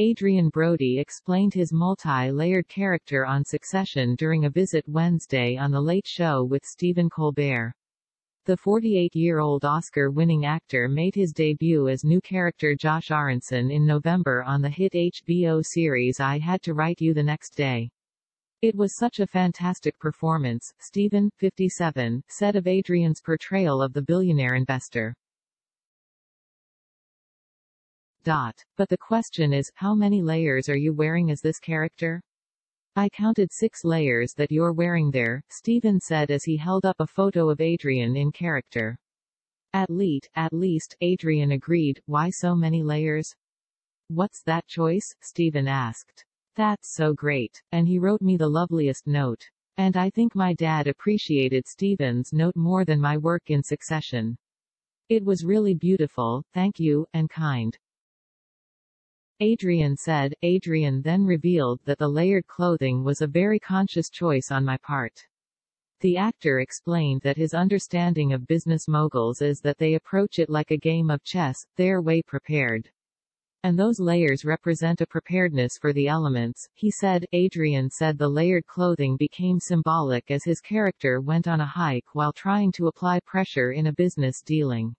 Adrien Brody explained his multi-layered character on Succession during a visit Wednesday on The Late Show with Stephen Colbert. The 48-year-old Oscar-winning actor made his debut as new character Josh Aaronson in November on the hit HBO series I Had to Write You the Next Day. It was such a fantastic performance, Stephen, 57, said of Adrien's portrayal of the billionaire investor. Dot. But the question is, how many layers are you wearing as this character? I counted six layers that you're wearing there, Stephen said as he held up a photo of Adrien in character. At least, at least, Adrien agreed, why so many layers? What's that choice? Stephen asked. That's so great. And he wrote me the loveliest note. And I think my dad appreciated Stephen's note more than my work in succession. It was really beautiful, thank you, and kind. Adrien said. Adrien then revealed that the layered clothing was a very conscious choice on my part. The actor explained that his understanding of business moguls is that they approach it like a game of chess, they're way prepared. And those layers represent a preparedness for the elements, he said. Adrien said the layered clothing became symbolic as his character went on a hike while trying to apply pressure in a business dealing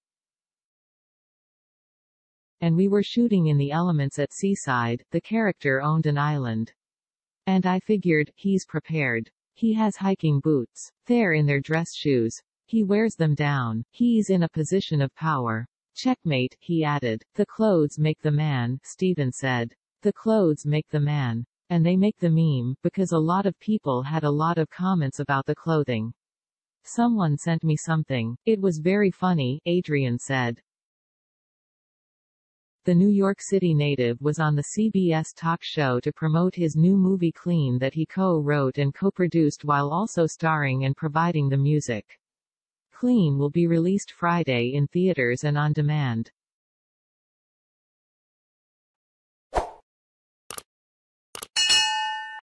and we were shooting in the elements at Seaside, the character owned an island. And I figured, he's prepared. He has hiking boots. They're in their dress shoes. He wears them down. He's in a position of power. Checkmate, he added. The clothes make the man, Stephen said. The clothes make the man. And they make the meme, because a lot of people had a lot of comments about the clothing. Someone sent me something. It was very funny, Adrien said. The New York City native was on the CBS talk show to promote his new movie Clean that he co-wrote and co-produced while also starring and providing the music. Clean will be released Friday in theaters and on demand.